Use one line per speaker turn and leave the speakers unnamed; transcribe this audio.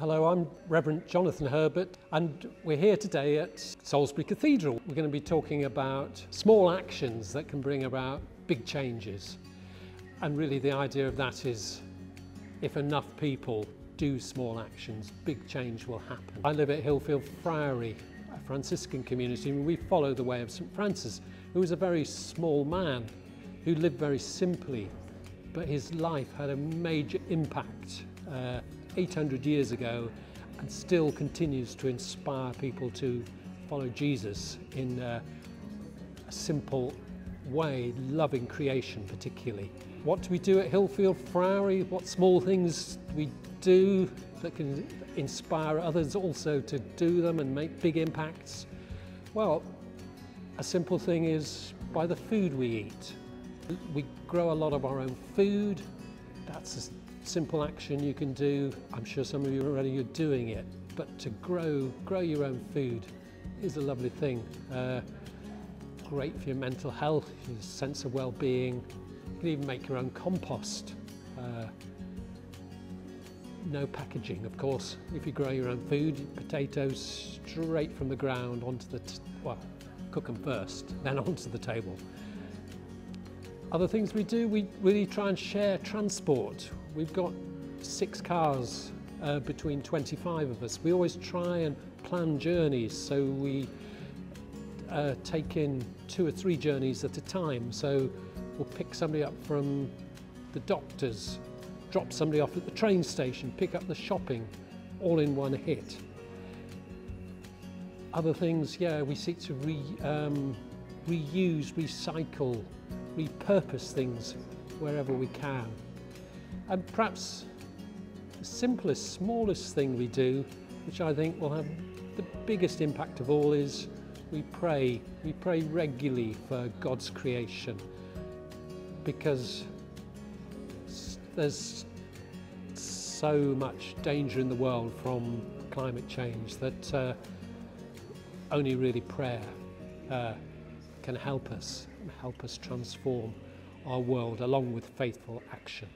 Hello, I'm Reverend Jonathan Herbert, and we're here today at Salisbury Cathedral. We're going to be talking about small actions that can bring about big changes. And really, the idea of that is if enough people do small actions, big change will happen. I live at Hilfield Friary, a Franciscan community, and we follow the way of St. Francis, who was a very small man who lived very simply, but his life had a major impact. Uh, 800 years ago and still continues to inspire people to follow Jesus in a, a simple way, loving creation particularly. What do we do at Hilfield Friary? What small things we do that can inspire others also to do them and make big impacts? Well, a simple thing is by the food we eat. We grow a lot of our own food. That's simple action you can do. I'm sure some of you already are doing it, but to grow, grow your own food is a lovely thing. Uh, great for your mental health, your sense of well-being. You can even make your own compost. Uh, no packaging, of course. If you grow your own food, potatoes straight from the ground onto the, well, cook them first, then onto the table. Other things we do, we really try and share transport. We've got six cars uh, between 25 of us. We always try and plan journeys so we uh, take in two or three journeys at a time. So we'll pick somebody up from the doctor's, drop somebody off at the train station, pick up the shopping, all in one hit. Other things, yeah, we seek to re, um, reuse, recycle, repurpose things wherever we can. And perhaps the simplest, smallest thing we do, which I think will have the biggest impact of all is we pray. We pray regularly for God's creation because there's so much danger in the world from climate change that uh, only really prayer uh, can help us, help us transform our world along with faithful action.